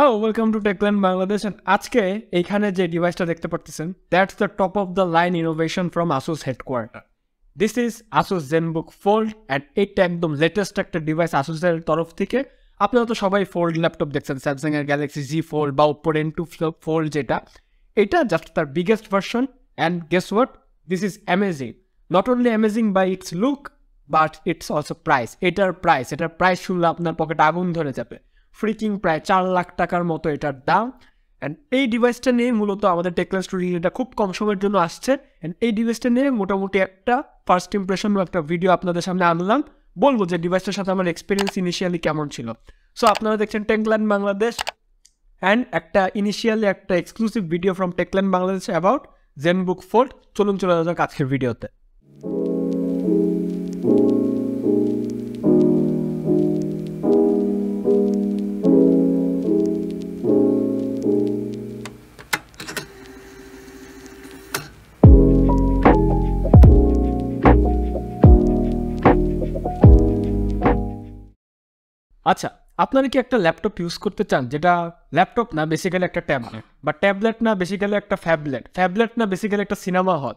Hello welcome to Techland Bangladesh আজকে এইখানে যে ডিভাইসটা দেখতে পারতেছেন that's the top of the line innovation from Asus headquarter this is Asus Zenbook fold and এইটা একদম লেটেস্ট একটা ডিভাইস আসুসের তরফ থেকে। আপনারা তো সবাই ফোল্ড ল্যাপটপ দেখছেন স্যামসাং এর গ্যালাক্সি জি ফোল্ড বা ওপোর এন টু ফোল্ড যেটা। এটা জাস্ট তার biggest version and guess what this is amazing not only amazing by its look but it's also price এটার প্রাইস এটার প্রাইস শুনলে আপনার পকেটে আগুন ধরে যাবে। ফ্রিকিং প্রায় চার লাখ টাকার মতো এটার দাম। অ্যান্ড এই ডিভাইসটা নিয়ে মূলত আমাদের টেকলা স্টোরি এটা খুব কম সময়ের জন্য আসছে। অ্যান্ড এই ডিভাইসটা নিয়ে মোটামুটি একটা ফার্স্ট ইমপ্রেশন বা একটা ভিডিও আপনাদের সামনে আনলাম। বলব যে ডিভাইসটার সাথে আমার এক্সপিরিয়েন্স ইনিশিয়ালি কেমন ছিল। সো আপনারা দেখছেন টেকল্যান্ড বাংলাদেশ অ্যান্ড একটা ইনিশিয়ালি একটা exclusive video from Techland Bangladesh about Zenbook fold চলুন চলে যাওয়া আজকের ভিডিওতে আচ্ছা আপনারা কি একটা ল্যাপটপ ইউজ করতে চান? যেটা ল্যাপটপ না বেসিক্যালি একটা ট্যাবলেট বা ট্যাবলেট না বেসিক্যালি একটা ফ্যাবলেট ফ্যাবলেট না বেসিক্যালি একটা cinema hall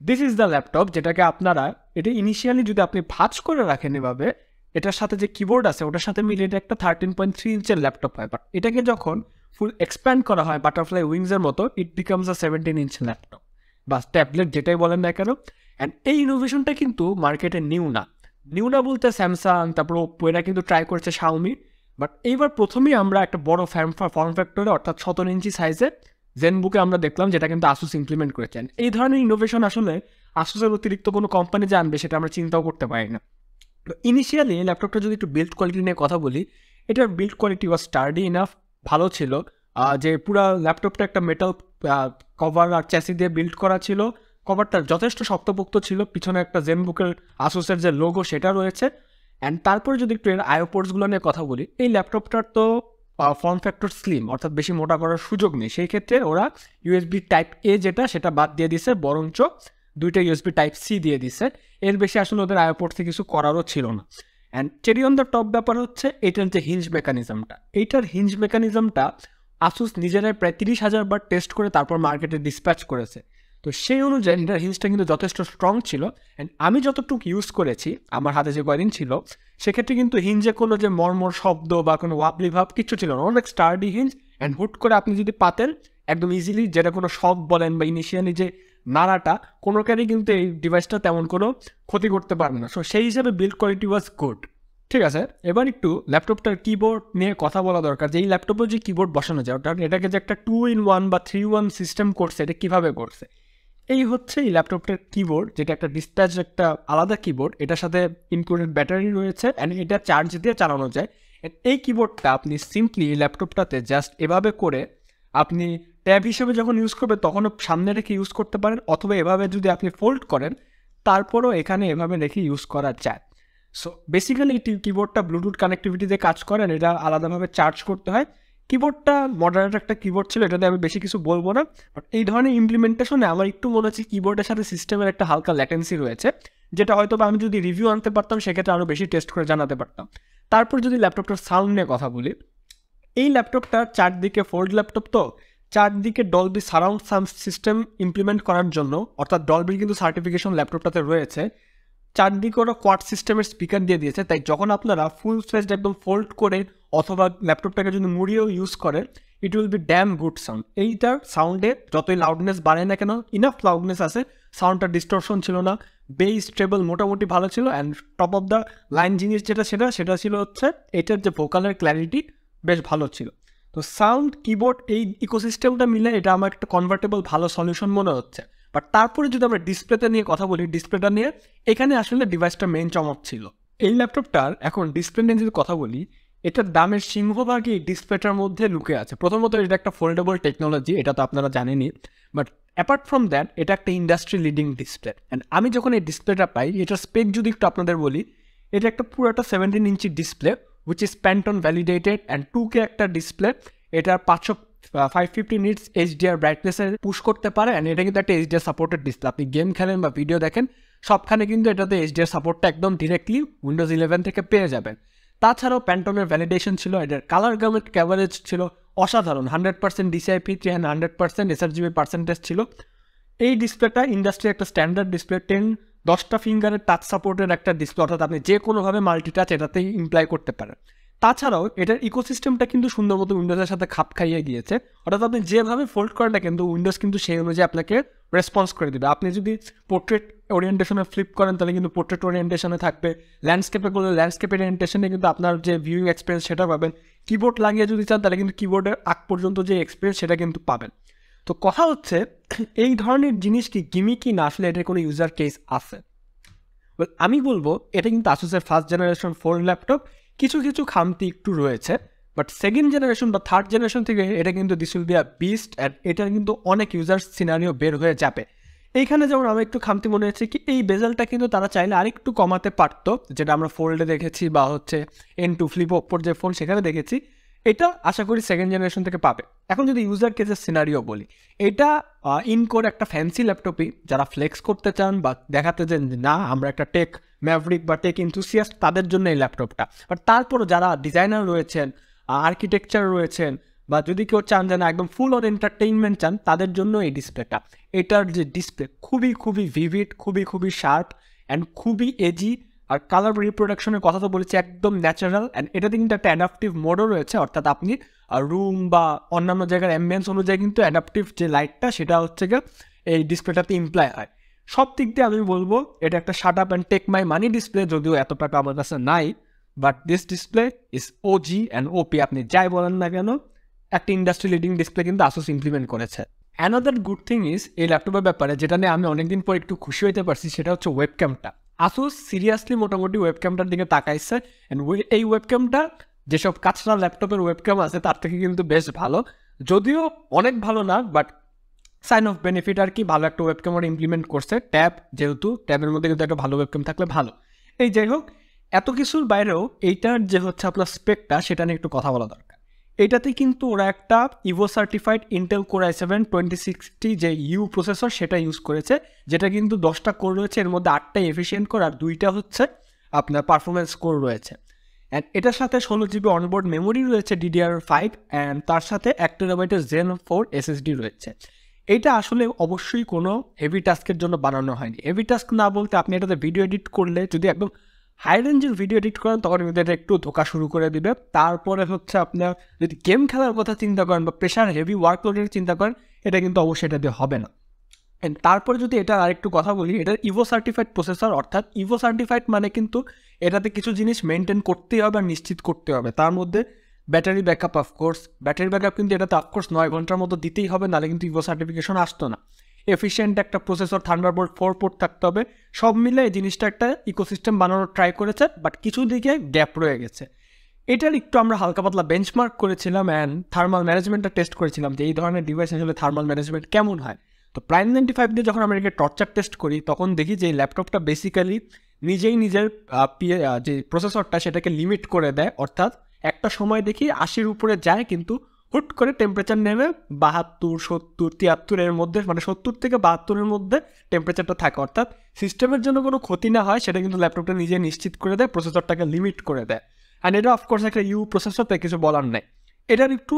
this is the laptop যেটাকে আপনারা, এটা ইনিশিয়ালি যদি আপনি ভাজ করে রাখেন এভাবে, এটার সাথে যে কিবোর্ড আছে, ওটার সাথে মিলে এটা একটা থার্টিন পয়েন্ট থ্রি ইঞ্চের ল্যাপটপ হয়। বাট এটাকে যখন ফুল এক্সপ্যান্ড করা হয় বাটারফ্লাই উইংসের মতো it becomes a seventeen inch laptop বা ট্যাবলেট যেটাই বলেন না কেন। অ্যান্ড এই ইনোভেশনটা কিন্তু মার্কেটে নিউ না। নিউ না বলতে স্যামসাং তারপর ওপো এরা কিন্তু ট্রাই করছে শাওমি বাট এইবার প্রথমেই আমরা একটা বড় ফ্যাম ফর্ম ফ্যাক্টরে অর্থাৎ সতেরো ইঞ্চি সাইজে জেনবুকে আমরা দেখলাম যেটা কিন্তু আসুস ইমপ্লিমেন্ট করেছেন এই ধরনের ইনোভেশন আসলে আসুসের অতিরিক্ত কোনো কোম্পানি যে আনবে সেটা আমরা চিন্তাও করতে পারি না। তো ইনিশিয়ালি ল্যাপটপটা যদি একটু বিল্ড কোয়ালিটি নিয়ে কথা বলি, এটার build quality was sturdy enough ভালো ছিল। যে পুরো ল্যাপটপটা একটা মেটাল কভার আর চ্যাসি দিয়ে বিল্ড করা ছিল কভারটা যথেষ্ট শক্তপোক্ত ছিল। পিছনে একটা জেনবুকের আসুসের যে লোগো সেটা রয়েছে। অ্যান্ড তারপরে যদি একটু এর আয়োপোর্টসগুলো নিয়ে কথা বলি, এই ল্যাপটপটার তো ফর্ম ফ্যাক্টর স্লিম অর্থাৎ বেশি মোটা করার সুযোগ নেই। সেই ক্ষেত্রে ওরা ইউএসবি টাইপ এ যেটা, সেটা বাদ দিয়ে দিছে, বরঞ্চ দুইটা ইউএসবি টাইপ সি দিয়ে দিছে। এর বেশি আসলে ওদের আয়োপোর্ট থেকে কিছু করারও ছিল না। And cherry on the top ব্যাপার হচ্ছে এটার যে হিঞ্জ মেকানিজমটা এইটার হিঞ্জ মেকানিজমটা আসুস নিজেরাই প্রায় তিরিশ হাজার বার টেস্ট করে তারপর মার্কেটে ডিসপ্যাচ করেছে। তো সেই অনুযায়ী এটার হিঞ্জটা কিন্তু যথেষ্ট স্ট্রং ছিল অ্যান্ড আমি যতটুকু ইউজ করেছি, আমার হাতে যে কয়দিন ছিল, সেক্ষেত্রে কিন্তু হিঞ্জে কোনো যে মর্মর শব্দ বা কোনো ওয়াবলি ভাব কিছু ছিল না। অনেক স্টার্ডি হিঞ্জ অ্যান্ড হুট করে আপনি যদি পাতেন, একদম ইজিলি যেটা কোনো শক বলেন বা ইনিশিয়ালি যে নাড়াটা কোনোকারই কিন্তু এই ডিভাইসটা তেমন কোনো ক্ষতি করতে পারবে না। সো সেই হিসাবে বিল্ড কোয়ালিটি ওয়াজ গুড ঠিক আছে? এবার একটু ল্যাপটপটার কিবোর্ড নিয়ে কথা বলা দরকার। যে এই ল্যাপটপে যে কিবোর্ড বসানো যায় ওটা এটাকে যে একটা টু ইন ওয়ান বা থ্রি ওয়ান সিস্টেম করছে, এটা কীভাবে করছে? এই হচ্ছে এই ল্যাপটপটার কিবোর্ড যেটা একটা ডিসপ্যাচ একটা আলাদা কিবোর্ড এটার সাথে ইনক্লুডেড ব্যাটারি রয়েছে অ্যান্ড এটা চার্জ দিয়ে চালানো যায়। এই কিবোর্ডটা আপনি সিম্পলি ল্যাপটপটাতে জাস্ট এভাবে করে আপনি ট্যাব হিসেবে যখন ইউজ করবেন, তখনও সামনে রেখে ইউজ করতে পারেন, অথবা এভাবে যদি আপনি ফোল্ড করেন, তারপরও এখানে এভাবে রেখে ইউজ করা যায়। সো বেসিক্যালি কিবোর্ডটা ব্লুটুথ কানেক্টিভিটিতে কাজ করেন এটা আলাদাভাবে চার্জ করতে হয়। কিবোর্ডটা মডারেট একটা কিবোর্ড ছিল, এটাতে আমি বেশি কিছু বলব না। বাট এই ধরনের ইমপ্লিমেন্টেশনে আমার একটু মনে হচ্ছে কিবোর্ডের সাথে সিস্টেমের একটা হালকা ল্যাটেন্সি রয়েছে, যেটা হয়তো আমি যদি রিভিউ আনতে পারতাম, সেক্ষেত্রে আরও বেশি টেস্ট করে জানাতে পারতাম। তারপর যদি ল্যাপটপটার সাউন্ড নিয়ে কথা বলি, এই ল্যাপটপটার চারদিকে ফোল্ড ল্যাপটপ তো, চারদিকে Dolby surround sound system implement করার জন্য, অর্থাৎ ডলবির কিন্তু সার্টিফিকেশন ল্যাপটপটাতে রয়েছে চারদিকে ওরা কোয়াড সিস্টেমের স্পিকার দিয়ে দিয়েছে, তাই যখন আপনারা ফুল ফেসড একদম ফোল্ড করে অথবা ল্যাপটপটাকে যদি মুড়িয়েও ইউজ করেন it will be damn good sound এইটার সাউন্ডে যতই লাউডনেস বাড়ে না কেন ইনাফ লাউডনেস আছে সাউন্ডটা ডিস্টরশন ছিল না বেস স্টেবল মোটামুটি ভালো ছিল and top of the line জিনিস যেটা সেটা সেটা ছিল হচ্ছে এটার যে ভোকালের ক্ল্যারিটি বেশ ভালো ছিল। তো সাউন্ড কিবোর্ড এই ইকোসিস্টেমটা মিলে এটা আমার একটা কনভার্টেবল ভালো সলিউশন মনে হচ্ছে। বাট তারপরে যদি আমরা ডিসপ্লেটা নিয়ে কথা বলি ডিসপ্লেটা নিয়ে এখানে আসলে ডিভাইসটা মেন চমক ছিল। এই ল্যাপটপটার এখন ডিসপ্লে নিয়ে যদি কথা বলি, এটার দামের সিংহভাগই ডিসপ্লেটার মধ্যে লুকে আছে। প্রথমত এটা একটা ফোল্ডেবল টেকনোলজি এটা তো আপনারা জানেনই। বাট অ্যাপার্ট ফ্রম দ্যাট এটা একটা ইন্ডাস্ট্রি লিডিং ডিসপ্লে অ্যান্ড আমি যখন এই ডিসপ্লেটা পাই, এটার স্পেক যদি একটু আপনাদের বলি, এটা একটা পুরো একটা seventeen inch display which is Pantone validated and two K একটা ডিসপ্লে এটার পাঁচশো ফাইভ ফিফটি নিটস এইচডিআর ব্রাইটনেসে পুশ করতে পারে অ্যান্ড এটা কিন্তু একটা এইচডিআর সাপোর্টেড ডিসপ্লে আপনি গেম খেলেন বা ভিডিও দেখেন, সবখানে কিন্তু এটাতে এইচডিআর সাপোর্টটা একদম ডিরেক্টলি উইন্ডোজ ইলেভেন থেকে পেয়ে যাবেন। তাছাড়াও প্যান্টনের ভ্যালিডেশন ছিল, এটার কালার গামেট ক্যাভারেজ ছিল অসাধারণ hundred percent DCIP three and hundred percent sRGB percentage ছিল। এই ডিসপ্লেটা ইন্ডাস্ট্রি একটা স্ট্যান্ডার্ড ডিসপ্লে টেন দশটা ফিঙ্গারের টাচ সাপোর্টের একটা ডিসপ্লে অর্থাৎ আপনি যে কোনোভাবে মাল্টিটাচ এটাতেই ইমপ্লাই করতে পারেন। তাছাড়াও এটার ইকোসিস্টেমটা কিন্তু সুন্দর মতো উইন্ডোজের সাথে খাপ খাইয়ে গিয়েছে অর্থাৎ আপনি যেভাবে ফোল্ড করেন না কিন্তু উইন্ডোজ কিন্তু সেই অনুযায়ী আপনাকে রেসপন্স করে দেবে। আপনি যদি পোর্ট্রেট ওরিয়েন্টেশনে ফ্লিপ করেন, তাহলে কিন্তু পোর্ট্রেট ওরিয়েন্টেশনে থাকবে। ল্যান্ডস্কেপে করলে ল্যান্ডস্কেপ ওরিয়েন্টেশনে কিন্তু আপনার যে ভিউইং এক্সপিরিয়েন্স সেটা পাবেন। কিবোর্ড লাগিয়ে যদি চান, তাহলে কিন্তু কিবোর্ডের আগ পর্যন্ত যে এক্সপিরিয়েন্স সেটা কিন্তু পাবেন। তো কথা হচ্ছে, এই ধরনের জিনিস কি গিমি কি না আসলে এটার কোনো ইউজার কেস আছে? আমি বলব, এটা কিন্তু আসুসের ফার্স্ট জেনারেশন ফোর ল্যাপটপ কিছু কিছু খামতি একটু রয়েছে বাট সেকেন্ড জেনারেশন বা থার্ড জেনারেশন থেকে এটা কিন্তু this will be a beast and এটার কিন্তু অনেক ইউজার্স সিনারিও বের হয়ে যাবে। এইখানে যেমন আমার একটু খামতি মনে হচ্ছে কি, এই বেজালটা কিন্তু তারা চাইলে আরেকটু কমাতে পারতো, যেটা আমরা ফোল্ডে দেখেছি বা হচ্ছে এন টু ফ্লিপ ওপর যে ফোন সেখানে দেখেছি। এটা আশা করি সেকেন্ড জেনারেশন থেকে পাবে। এখন যদি ইউজার কেসের সিনারিও বলি, এটা ইনকোর একটা ফ্যান্সি ল্যাপটপই যারা ফ্লেক্স করতে চান বা দেখাতে চান যে, না, আমরা একটা টেক ম্যাভরিক বা টেক ইন্থুসিয়াস্ট তাদের জন্য এই ল্যাপটপটা বাট তারপরও যারা ডিজাইনার রয়েছেন আর্কিটেকচার রয়েছেন, বা যদি কেউ চান যে, না, একদম ফুল অর এন্টারটেইনমেন্ট চান, তাদের জন্য এই ডিসপ্লেটা এটার যে ডিসপ্লে খুবই খুবই ভিভিড খুবই খুবই শার্প অ্যান্ড খুবই এজি আর কালার রিপ্রোডাকশনের কথা তো বলেছি, একদম ন্যাচারাল অ্যান্ড এটাতে কিন্তু একটা অ্যাডাপটিভ মোডও রয়েছে, অর্থাৎ আপনি রুম বা অন্যান্য জায়গার অ্যাম্বিয়েন্স অনুযায়ী কিন্তু অ্যাডাপটিভ যে লাইটটা সেটা হচ্ছে গিয়ে এই ডিসপ্লেটাতে ইমপ্লাই হয়। সব দিক দিয়ে আমি বলব, এটা একটা shut up and take my money display যদিও এত টাকা আমার কাছে নাই but this display is O G and OP আপনি যাই বলেন না কেন, একটা ইন্ডাস্ট্রি লিডিং ডিসপ্লে কিন্তু আসুস ইমপ্লিমেন্ট করেছে। অ্যানাদার গুড থিং ইজ এই ল্যাপটপের ব্যাপারে, যেটা নিয়ে আমি অনেকদিন পর একটু খুশি হইতে পারছি, সেটা হচ্ছে ওয়েব ক্যামটা আসুস সিরিয়াসলি মোটামুটি ওয়েব ক্যামটার দিকে তাকাইছে অ্যান্ড এই ওয়েব ক্যামটা যেসব কাছড়া ল্যাপটপের ওয়েব ক্যাম আছে, তার থেকে কিন্তু বেশ ভালো। যদিও অনেক ভালো না বাট সাইন অফ বেনিফিট আর কি, ভালো একটা ওয়েব ক্যামেরা ইমপ্লিমেন্ট করছে। ট্যাব যেহেতু ট্যাবের মধ্যে কিন্তু একটা ভালো ওয়েব ক্যাম থাকলে ভালো। এই যাই হোক, এত কিছুর বাইরেও এইটার যে হচ্ছে আপনার স্পেকটা সেটা নিয়ে একটু কথা বলা দরকার। এটাতে কিন্তু ওরা একটা Evo certified Intel Core i seven twenty sixty যে ইউ প্রসেসর সেটা ইউজ করেছে, যেটা কিন্তু দশটা কোর রয়েছে, এর মধ্যে আটটাই এফিসিয়েন্ট কোর আর দুইটা হচ্ছে আপনার পারফরমেন্স কোর রয়েছে। অ্যান্ড এটার সাথে ষোলো জিবি অনবোর্ড মেমোরি রয়েছে ডিডিআর ফাইভ অ্যান্ড তার সাথে এক টেরাবাইটের জেন ফোর এসএসডি রয়েছে। এটা আসলে অবশ্যই কোনো হেভি টাস্কের জন্য বানানো হয়নি। হেভি টাস্ক না বলতে আপনি এটাতে ভিডিও এডিট করলে যদি একদম হাই রেঞ্জের ভিডিও এডিট করেন, তখন কিন্তু এটা একটু ধোকা শুরু করে দিবে। তারপরে হচ্ছে আপনার যদি গেম খেলার কথা চিন্তা করেন বা প্রেশার হেভি ওয়ার্কলোডের চিন্তা করেন, এটা কিন্তু অবশ্যই এটা দিয়ে হবে না। অ্যান্ড তারপরে যদি এটা আরেকটু কথা বলি, এটা ইভো সার্টিফাইড প্রসেসর অর্থাৎ ইভো সার্টিফাইড মানে কিন্তু এটাতে কিছু জিনিস মেনটেন করতেই হবে আর নিশ্চিত করতে হবে। তার মধ্যে battery backup of course battery backup কিন্তু এটাতে অফকোর্স নয় ঘণ্টার মতো দিতেই হবে, নাহলে কিন্তু ইভো সার্টিফিকেশন আসতো না। এফিসিয়েন্ট একটা প্রসেসর থান্ডারবোল্ট ফোর পোর্ট থাকতে হবে। সব মিলে এই জিনিসটা একটা ইকোসিস্টেম বানানোর ট্রাই করেছে বাট কিছু দিকে গ্যাপ রয়ে গেছে। এটার একটু আমরা হালকা পাতলা বেঞ্চমার্ক করেছিলাম অ্যান্ড থার্মাল ম্যানেজমেন্টটা টেস্ট করেছিলাম যে এই ধরনের ডিভাইস আসলে থার্মাল ম্যানেজমেন্ট কেমন হয়। তো প্রাইম নাইনটি ফাইভ দিয়ে যখন আমরা এটাকে টর্চার টেস্ট করি, তখন দেখি যে ল্যাপটপটা বেসিক্যালি নিজেই নিজের যে প্রসেসরটা সেটাকে লিমিট করে দেয়। অর্থাৎ একটা সময় দেখি আশির উপরে যায়, কিন্তু হুট করে টেম্পারেচার নেমে বাহাত্তর, সত্তর তিয়াত্তরের মধ্যে মানে সত্তর থেকে বাহাত্তরের মধ্যে টেম্পারেচারটা থাকে। অর্থাৎ সিস্টেমের জন্য কোনো ক্ষতি না হয়, সেটা কিন্তু ল্যাপটপটা নিজে নিশ্চিত করে দেয় প্রসেসরটাকে লিমিট করে দেয়। অ্যান্ড এটা অফকোর্স একটা ইউ প্রসেসর তাই কিছু বলার নেই। এটার একটু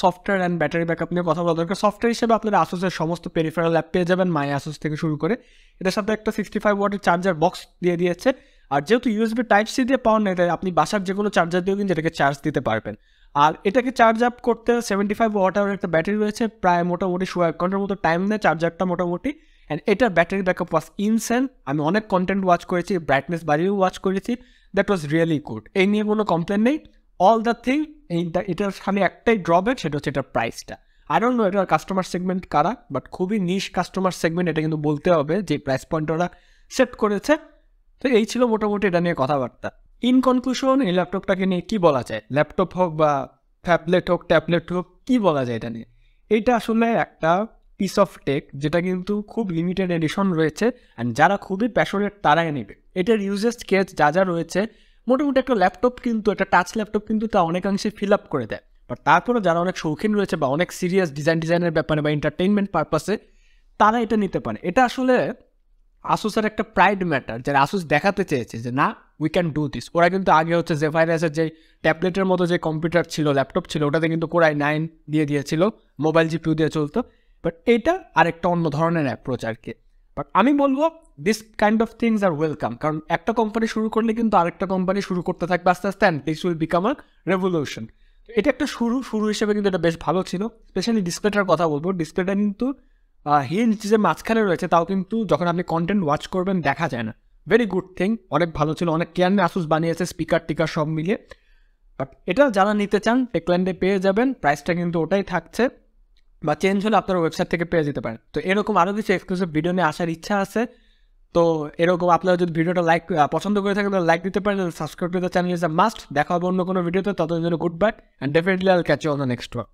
সফটওয়্যার অ্যান্ড ব্যাটারি ব্যাকআপ নিয়ে কথা বলা দরকার। সফটওয়্যার হিসেবে আপনারা আসুসের সমস্ত পেরিফেরাল অ্যাপ পেয়ে যাবেন মাই আসুস থেকে শুরু করে। এটার সাথে একটা সিক্সটি ফাইভ ওয়াটের চার্জার বক্স দিয়ে দিয়েছে। আর যেহেতু ইউএসবি টাইপ সি দিয়ে পাওয়ার নেই, তাই আপনি বাসার যে কোনো চার্জার দিয়েও কিন্তু এটাকে চার্জ দিতে পারবেন। আর এটাকে চার্জ আপ করতে সেভেন্টি ফাইভ ওয়াট আওয়ার একটা ব্যাটারি রয়েছে, প্রায় মোটামুটি শো এক ঘণ্টার মতো টাইম নেয় চার্জারটা মোটামুটি। অ্যান্ড এটার ব্যাটারি ব্যাকআপ ওয়াজ ইনসেন আমি অনেক কন্টেন্ট ওয়াচ করেছি ব্রাইটনেস বাড়িয়েও ওয়াচ করেছি। দ্যাট ওয়াজ রিয়েলি গুড এই নিয়ে কোনো কমপ্লেন নেই। অল দ্য থিং এইটা এটার খালি একটাই ড্রব্যাক সেটা হচ্ছে এটার প্রাইসটা আই ডোন্ট নো এটার কাস্টমার সেগমেন্ট কারা বাট খুবই নিশ কাস্টমার সেগমেন্ট এটা কিন্তু বলতে হবে যে প্রাইস পয়েন্ট ওরা সেট করেছে। তো এই ছিল মোটামুটি এটা নিয়ে কথাবার্তা। ইন কনক্লুশন এই ল্যাপটপটাকে নিয়ে কী বলা যায়? ল্যাপটপ হোক বা ট্যাবলেট হোক ট্যাবলেট হোক, কী বলা যায় এটা নিয়ে? এটা আসলে একটা পিস অফ টেক যেটা কিন্তু খুব লিমিটেড এডিশন রয়েছে অ্যান্ড যারা খুবই প্যাশনেট তারাই নেবে। এটার ইউজেস কেস যা যা রয়েছে, মোটামুটি একটা ল্যাপটপ কিন্তু, একটা টাচ ল্যাপটপ কিন্তু তা অনেকাংশে ফিল আপ করে দেয়। বাট তারপরে যারা অনেক শৌখিন রয়েছে বা অনেক সিরিয়াস ডিজাইন ডিজাইনের ব্যাপারে বা এন্টারটেনমেন্ট পারপাসে তারা এটা নিতে পারে। এটা আসলে আসুসের একটা প্রাইড ম্যাটার যারা আসুস দেখাতে চেয়েছে যে না উই ক্যান ডু দিস ওরা কিন্তু আগে হচ্ছে যে ভাইরাসের যে ট্যাবলেটের মতো যে কম্পিউটার ছিল ল্যাপটপ ছিল, ওটাতে কিন্তু কোরাই নাইন দিয়ে দিয়েছিল মোবাইল জিপিউ দিয়ে চলতো। বাট এটা আরেকটা অন্য ধরনের অ্যাপ্রোচ আর কি। বাট আমি বলব this kind of things are welcome কারণ একটা কোম্পানি শুরু করলে কিন্তু আরেকটা কোম্পানি শুরু করতে থাকবে আস্তে আস্তে and this will become a revolution এটা একটা শুরু শুরু হিসেবে কিন্তু এটা বেশ ভালো ছিল। স্পেশালি ডিসপ্লেটার কথা বলব ডিসপ্লেটা কিন্তু হিঞ্জ যে মাঝখানে রয়েছে, তাও কিন্তু যখন আপনি কন্টেন্ট ওয়াচ করবেন, দেখা যায় না। ভেরি গুড থিং অনেক ভালো ছিল। অনেক কেয়ার আসুস বানিয়েছে স্পিকার টিকার সব মিলিয়ে। বাট এটা যারা নিতে চান টেকল্যান্ডে পেয়ে যাবেন। প্রাইসটা কিন্তু ওটাই থাকছে। বা চেঞ্জ হলে আপনারা ওয়েবসাইট থেকে পেয়ে যেতে পারেন। তো এরকম আরও কিছু এক্সক্লুসিভ ভিডিও নিয়ে আসার ইচ্ছা আছে। তো এরকম আপনারা যদি ভিডিওটা লাইক পছন্দ করে থাকেন, তাহলে লাইক দিতে পারেন। Subscribe to channel is a must দেখা হবে অন্য কোনো ভিডিওতে ততদিন জন্য good bye and definitely I'll catch on the next one